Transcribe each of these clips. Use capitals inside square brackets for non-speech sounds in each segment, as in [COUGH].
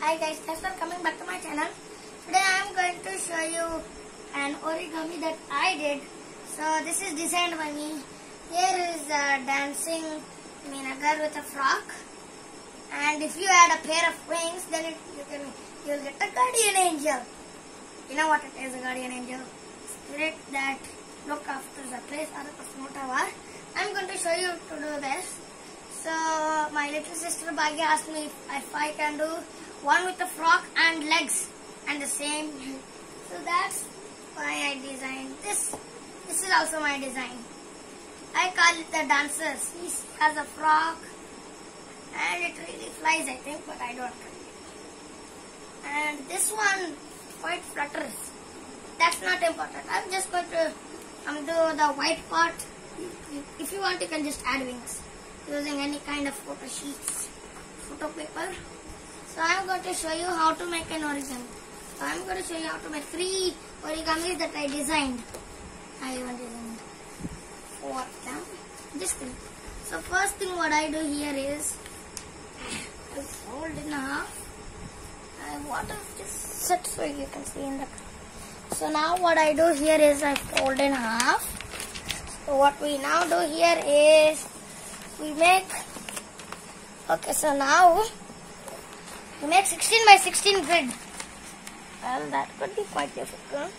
Hi guys, thanks for coming back to my channel. Today I am going to show you an origami that I did. So this is designed by me. Here is a dancing I mean a girl with a frock. And if you add a pair of wings, then it, you can you'll get a guardian angel. You know what it is, a guardian angel? Spirit that look after the place or a person, whatever. I'm going to show you to do this. So my little sister Bhagya asked me if I can do one with the frock and legs and the same. So that's why I designed this. This is also my design. I call it the dancers. He has a frock and it really flies I think but I don't. And this one quite flutters. That's not important. I'm just going to um, do the white part. If you want you can just add wings using any kind of photo sheets, photo paper. So I'm going to show you how to make an origami. So I'm going to show you how to make three origamis that I designed. I even designed four of them. This thing. So first thing what I do here is I fold in half. I want to just sit so you can see in the so now what I do here is I fold in half. So what we now do here is we make okay so now we make 16 by 16 grid well that could be quite difficult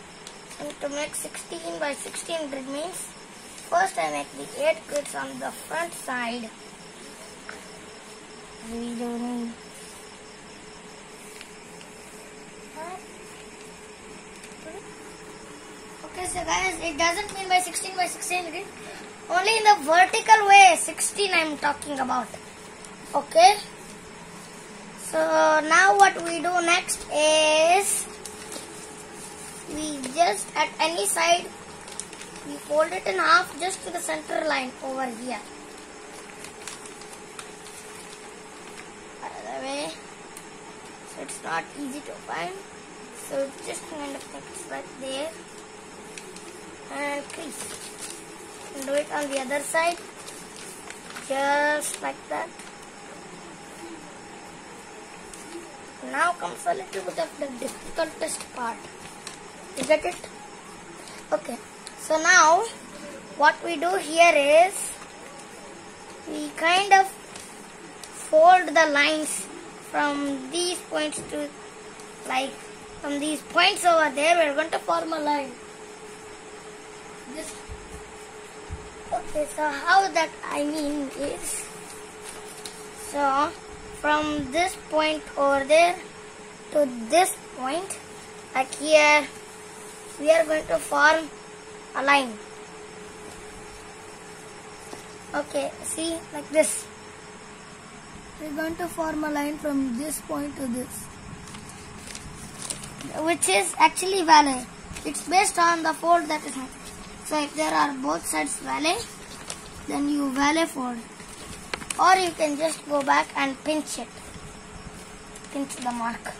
and to make 16 by 16 grid means first I make the 8 grids on the front side we don't need Okay, so guys, it doesn't mean by 16 by 16 grid. Only in the vertical way, 16 I'm talking about. Okay. So now what we do next is we just at any side we fold it in half just to the center line over here. By way, so it's not easy to find. So just kind of fix right there and crease. And do it on the other side, just like that. Now comes a little bit of the difficultest part. You get it? Okay. So now, what we do here is, we kind of fold the lines from these points to, like, from these points over there, we're going to form a line. Just okay. So how that I mean is so from this point over there to this point, like here, we are going to form a line. Okay, see like this. We're going to form a line from this point to this, which is actually valley. It's based on the fold that is happening. So if there are both sides valley, then you valley fold. Or you can just go back and pinch it. Pinch the mark.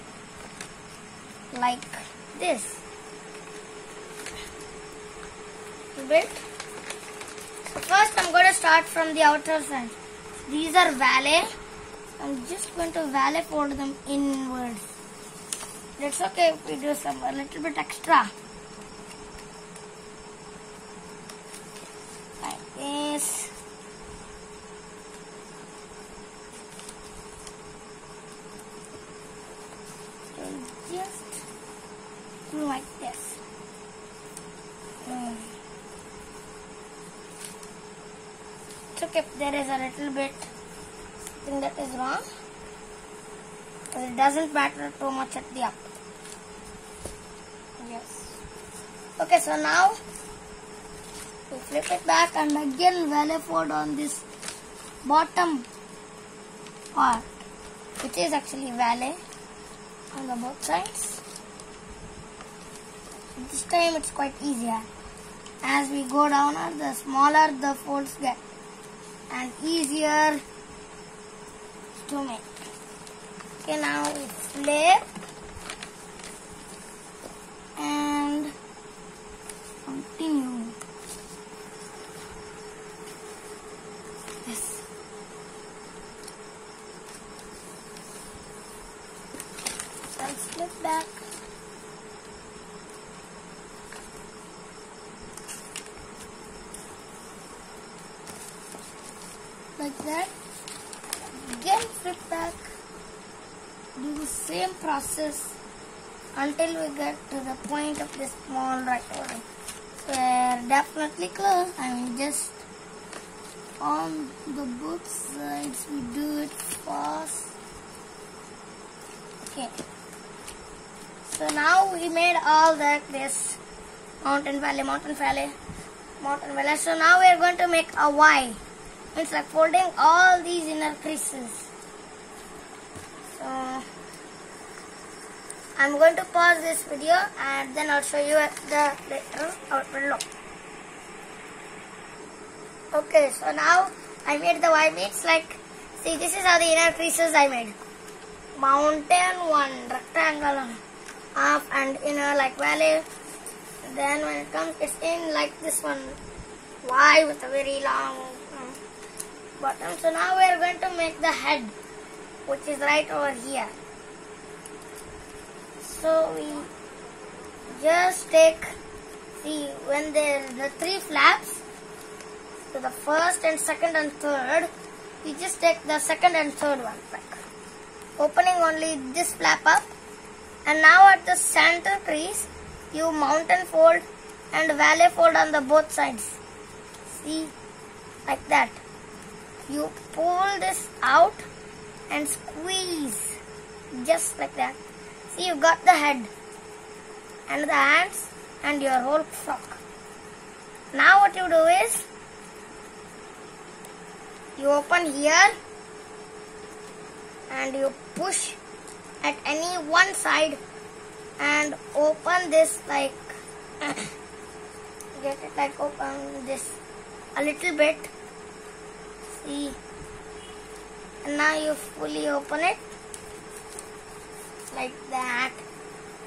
Like this. Bit. So first I'm going to start from the outer side. These are valley. I'm just going to valley fold them inwards. That's okay if we do some a little bit extra. like this. So just do like this. Mm. It's okay if there is a little bit thing that is wrong. It doesn't matter too much at the up. Yes. Okay, so now we flip it back and again valley fold on this bottom part which is actually valley on the both sides. This time it's quite easier. As we go down the smaller the folds get and easier to make. Okay now flip and continue. Yes. I'll slip back. Like that. Again flip back. Do the same process until we get to the point of this small right order. We're definitely close. I mean just on the both sides we do it fast. Okay. So now we made all that this mountain valley, mountain valley, mountain valley. So now we are going to make a Y. It's like folding all these inner creases. So I'm going to pause this video and then I'll show you the later. Okay, so now I made the Y beats like, see this is how the inner creases I made. Mountain one, rectangle, up and inner like valley. Then when it comes, it's in like this one, Y with a very long bottom. So now we are going to make the head, which is right over here. So we just take, see when there the three flaps, so the first and second and third, we just take the second and third one back. Opening only this flap up and now at the center crease, you mountain fold and valley fold on the both sides. See, like that. You pull this out and squeeze, just like that. See, you got the head and the hands and your whole frock. Now what you do is, you open here and you push at any one side and open this like [COUGHS] get it like open this a little bit see and now you fully open it like that.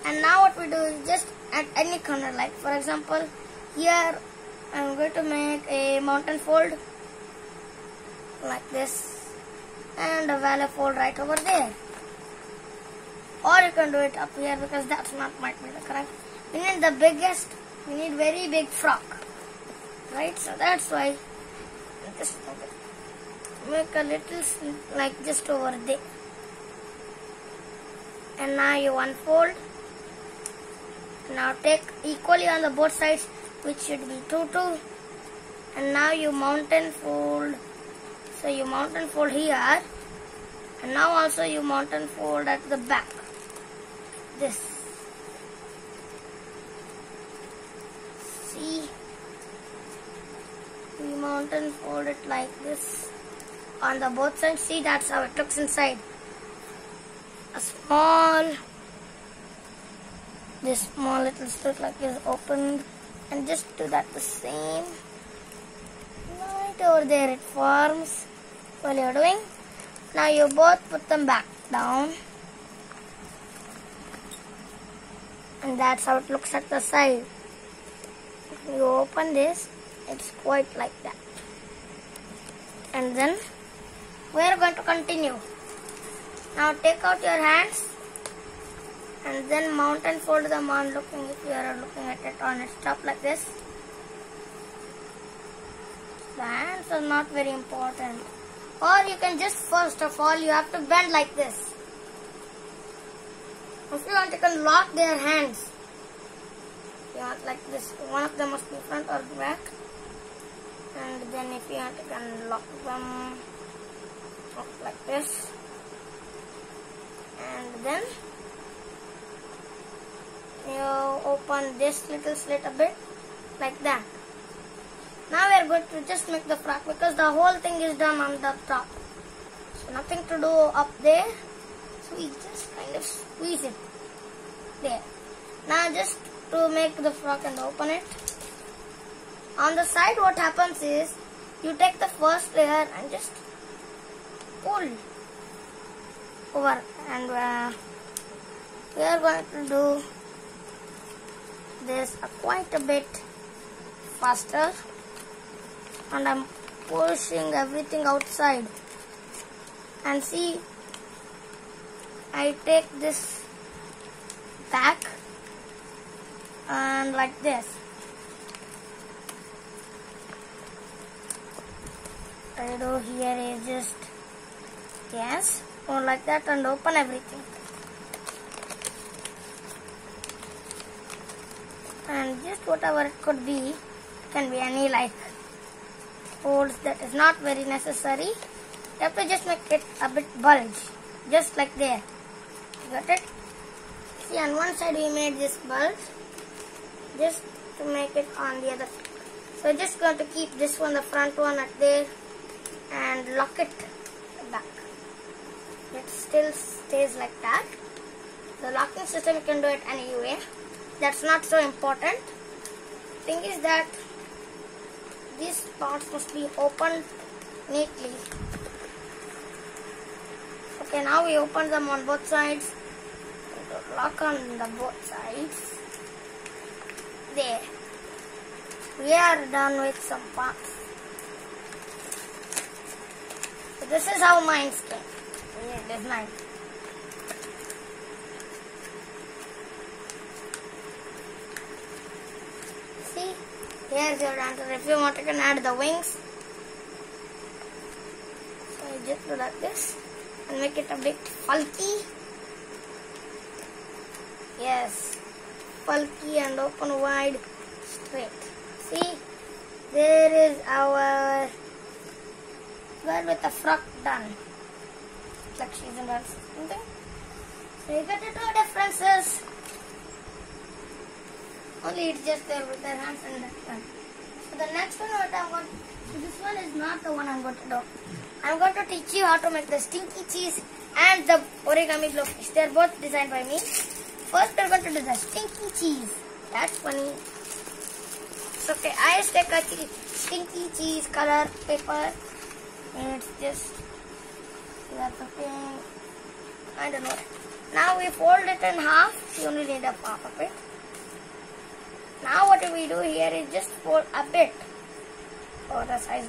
And now what we do is just at any corner like for example here I'm going to make a mountain fold like this and a valley fold right over there. Or you can do it up here because that's not might be the correct? We need the biggest we need very big frock right? So that's why just make a little like just over there. And now you unfold. Now take equally on the both sides which should be 2 2 and now you mountain fold. So you mountain fold here. And now also you mountain fold at the back. This. See? We mountain fold it like this on the both sides see that's how it looks inside. A small this small little slit like is opened and just do that the same right over there it forms. While you're doing now you both put them back down. And that's how it looks at the side. You open this it's quite like that. And then we're going to continue now take out your hands and then mount and fold them on looking if you are looking at it on its top like this. The hands are not very important. Or you can just first of all you have to bend like this. If you want you can lock their hands. You want like this. One of them must be front or back. And then if you want you can lock them like this. And then you open this little slit a bit like that. Now we are going to just make the frock because the whole thing is done on the top. So nothing to do up there. So we just kind of squeeze it there. Now just to make the frock and open it. On the side what happens is you take the first layer and just pull over. And uh, we are going to do this quite a bit faster. And I'm pushing everything outside. And see I take this back and like this. I do here is just yes, go like that and open everything. And just whatever it could be, can be any like folds that is not very necessary. You have to just make it a bit bulge, just like there. Got it? See, on one side we made this bulge, just to make it on the other. So just going to keep this one, the front one at there, and lock. It still stays like that. The locking system can do it any way. That's not so important. Thing is that these parts must be opened neatly. Okay, now we open them on both sides. Lock on the both sides. There. We are done with some parts. So this is how mine came. Yeah, design. See, here's your answer. If you want, you can add the wings. So you just do like this and make it a bit bulky. Yes, bulky and open wide, straight. See, there is our bird with the frock done. In her something. So you get two differences. Only it's just there with their hands and that one. So the next one what I'm going to, so this one is not the one I'm going to do. I'm going to teach you how to make the stinky cheese and the origami blowfish. They're both designed by me. First we're going to do the stinky cheese. That's funny. It's okay. I just take a che- stinky cheese color paper. And it's just okay. I don't know. Now we fold it in half. You only need a half of it. Now what we do here is just fold a bit for the size.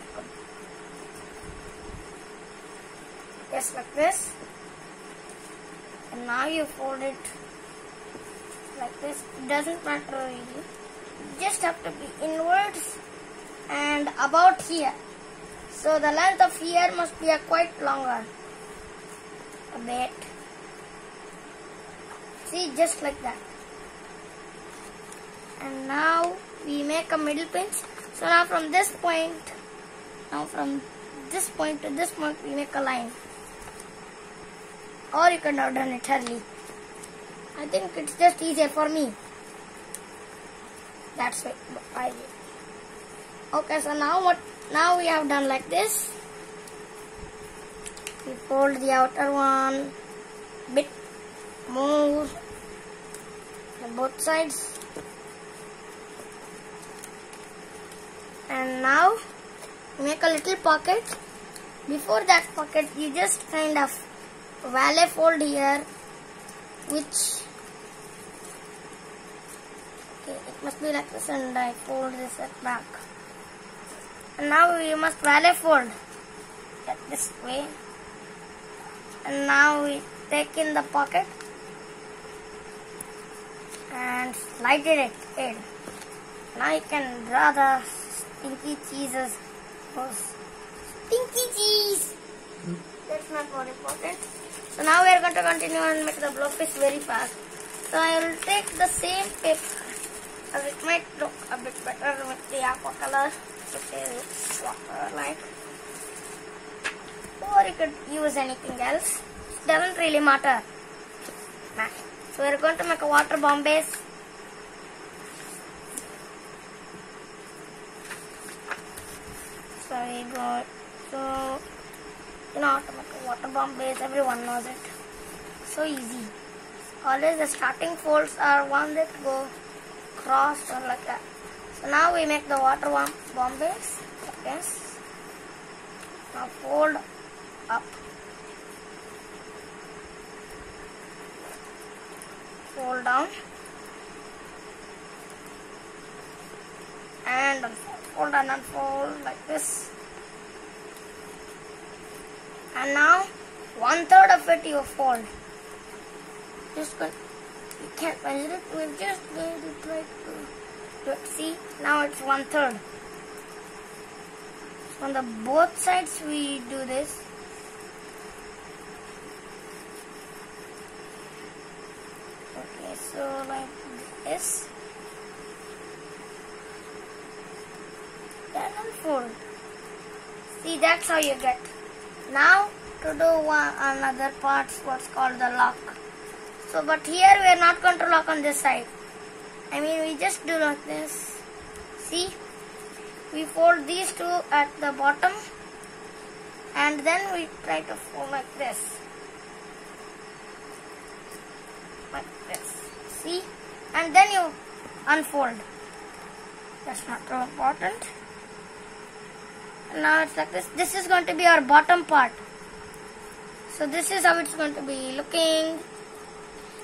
Just like this. And now you fold it like this. It doesn't matter really. You just have to be inwards and about here. So the length of here must be a quite longer. A bit. See, just like that. And now we make a middle pinch. So now from this point, now from this point to this point, we make a line. Or you can have done it early. I think it's just easier for me. That's why I did. Okay, so now what? Now we have done like this. We fold the outer one bit more on both sides. And now make a little pocket. Before that pocket, you just kind of valley fold here, which okay, it must be like this, and I fold this back. And now you must valley fold this way. And now we take in the pocket and slide it in. Now you can draw the stinky cheeses. Stinky cheese. That's not very important. So now we are going to continue and make the blowfish very fast. So I will take the same paper as it might look a bit better with the aqua color, water like. Or you could use anything else. It Doesn't really matter. So we're going to make a water bomb base. So we go. So you know how to make a water bomb base. Everyone knows it. So easy. Always the starting folds are one that go cross or like that. So now we make the water bomb, bomb base. Yes. Now fold up. Fold down. And unfold. Fold and unfold like this. And now one third of it you fold. Just go you can't measure it, we're just going to try to. See, now it's one third. On the both sides we do this. Okay, so like this. Then unfold. See, that's how you get. Now to do one another part, what's called the lock. So, but here we are not going to lock on this side. I mean, we just do like this. See, we fold these two at the bottom, and then we try to fold like this. Like this. See, and then you unfold. That's not so important. Now it's like this. This is going to be our bottom part. So this is how it's going to be looking.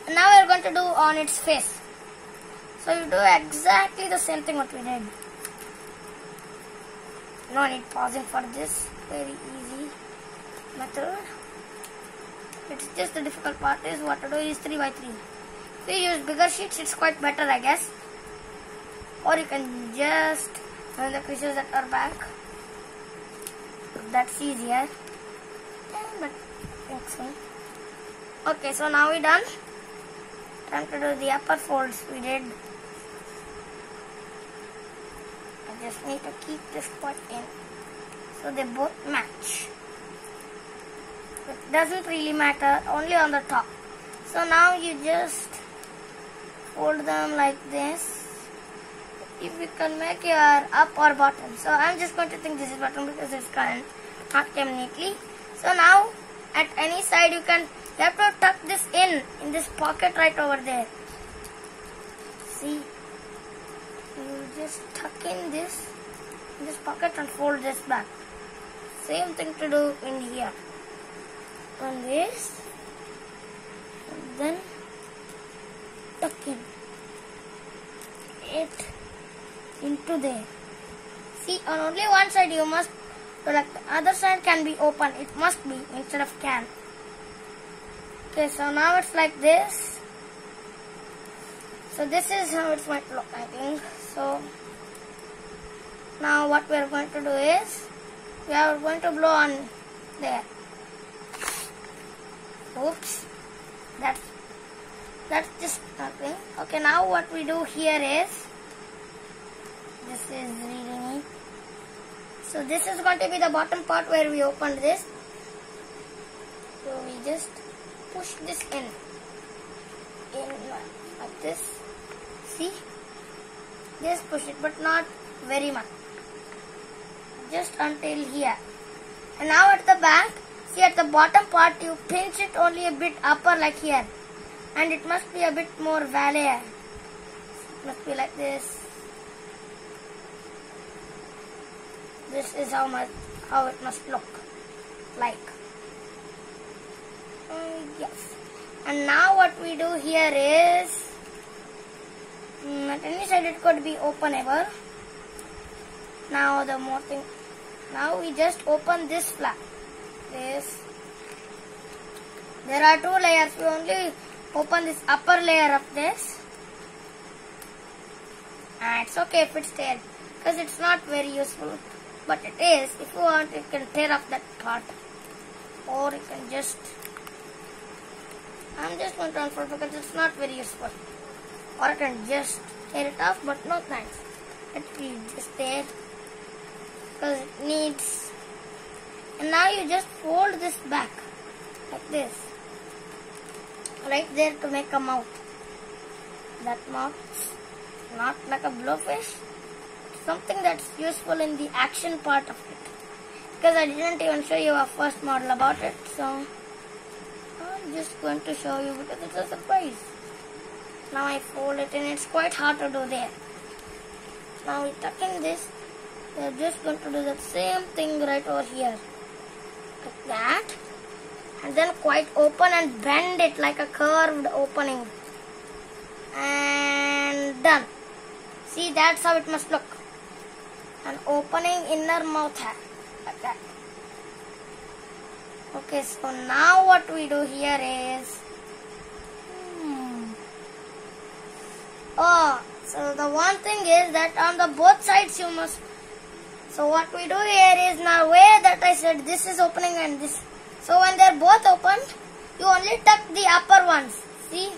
And now we're going to do on its face. So you do exactly the same thing what we did. No need pausing for this. Very easy method. It's just the difficult part is what to do is 3 by 3. You use bigger sheets, it's quite better I guess. Or you can just run the creases at our back. That's easier. But think so. Okay, so now we're done. Time to do the upper folds we did. I just need to keep this part in so they both match. It doesn't really matter, only on the top. So now you just fold them like this. If you can make your up or bottom. So I'm just going to think this is bottom because it's current, not came neatly. So now at any side you can you have to tuck this in in this pocket right over there see you just tuck in this in this pocket and fold this back same thing to do in here on this and then tuck in it into there see on only one side you must like the other side can be open. It must be instead of can. Okay, so now it's like this. So this is how it might look, I think. So now what we are going to do is we are going to blow on there. Oops, that's that's just nothing. Okay, now what we do here is this is really neat. So this is going to be the bottom part where we opened this. So we just push this in. In like this. See? Just push it but not very much. Just until here. And now at the back, see at the bottom part you pinch it only a bit upper like here. And it must be a bit more valley. Must be like this. this is how much how it must look like. Uh, yes. And now what we do here is um, at any side it could be openable. Now the more thing now we just open this flap this. There are two layers we only open this upper layer of this. And it's okay if it's there because it's not very useful. But it is if you want you can tear off that part. Or you can just I'm just going to unfold because it's not very useful. Or I can just tear it off but no thanks. It will just there because it needs and now you just fold this back like this right there to make a mouth that mouth not like a blowfish something that's useful in the action part of it. Because I didn't even show you a first model about it, so I'm just going to show you because it's a surprise. Now I fold it and it's quite hard to do there. Now we tuck in this, we're just going to do the same thing right over here. Like that. And then quite open and bend it like a curved opening. And done. See, that's how it must look an opening inner mouth hair like that okay so now what we do here is hmm, oh So the one thing is that on the both sides you must. So what we do here is now where that I said this is opening and this. So when they're both open, you only tuck the upper ones. See?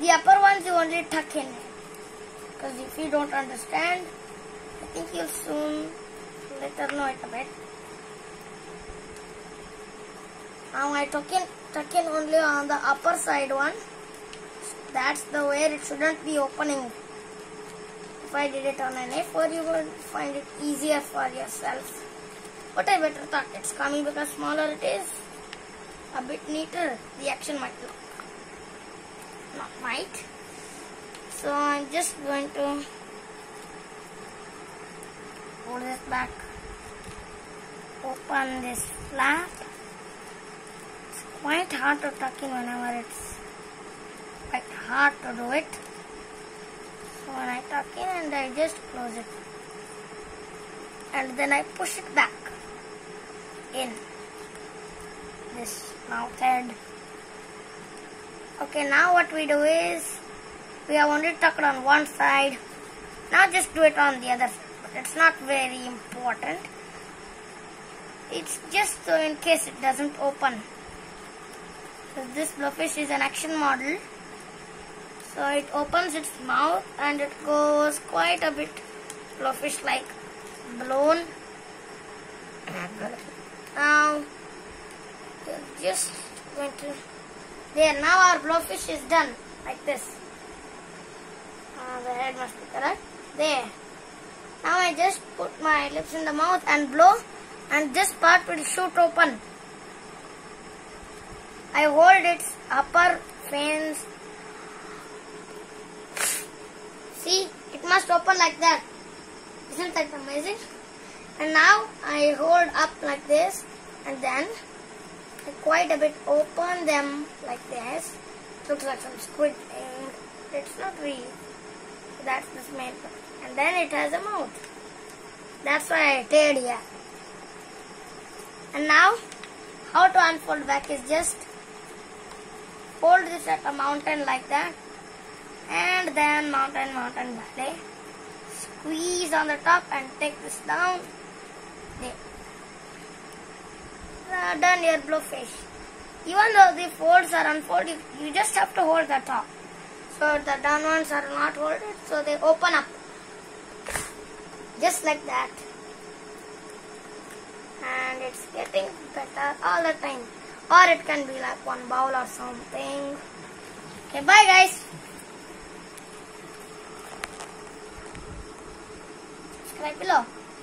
The upper ones you only tuck in. Because if you don't understand, I think you'll soon later know it a bit. Now I tuck in, tuck in only on the upper side one. That's the way it shouldn't be opening. If I did it on an A4, you would find it easier for yourself. But I better thought it's coming because smaller it is, a bit neater, the action might look. Not might. So I'm just going to hold this back, open this flap. It's quite hard to tuck in whenever it's quite hard to do it. So when I tuck in and I just close it. And then I push it back in this mouth head. Okay, now what we do is we have only tucked on one side. Now just do it on the other side. But it's not very important. It's just so in case it doesn't open. So this blowfish is an action model. So it opens its mouth and it goes quite a bit blowfish like blown. [COUGHS] Now just going to there now our blowfish is done like this. Uh, the head must be correct. There. Now I just put my lips in the mouth and blow and this part will shoot open. I hold its upper fins See, it must open like that. Isn't that amazing? And now I hold up like this and then I quite a bit open them like this. Looks like some squid thing. It's not real. That's the smell. And then it has a mouth. That's why I stayed here. And now, how to unfold back is just fold this at a mountain like that and then mountain mountain valley squeeze on the top and take this down there done your blowfish even though the folds are unfolded you just have to hold the top. So the down ones are not folded so they open up. Just like that. And it's getting better all the time. Or it can be like one bowl or something. Okay bye guys. Subscribe below